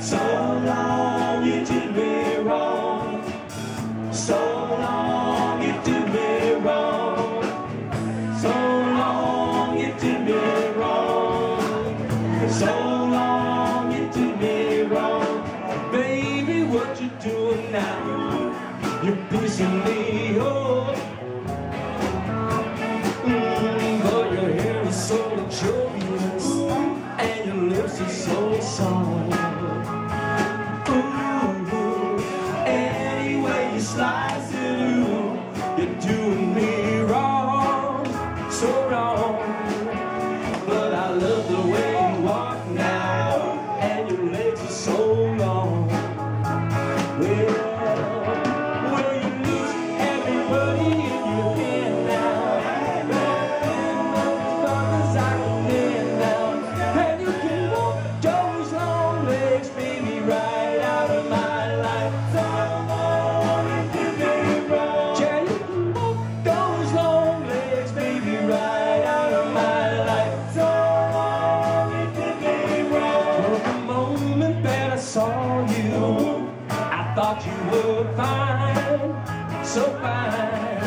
So long you did me wrong. So 我不想 moment that I saw you, I thought you were fine, so fine.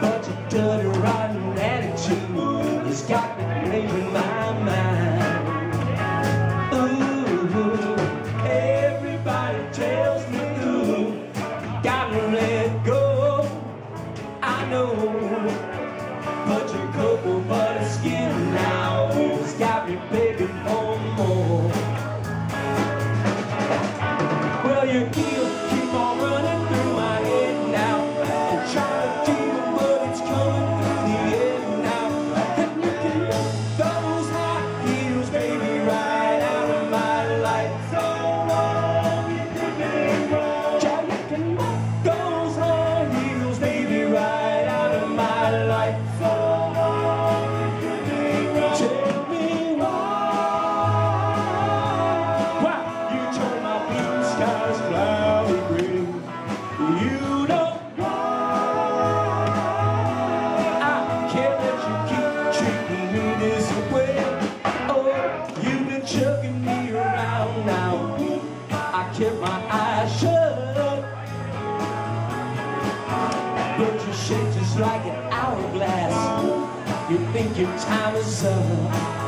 But your dirty, rotten attitude has got me making my mind. Ooh, everybody tells me, ooh, gotta let go. I know. Keep kept my eyes shut. But you shake just like an hourglass. You think your time is up.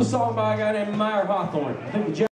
A song by a guy named Mayer Hawthorne. I think the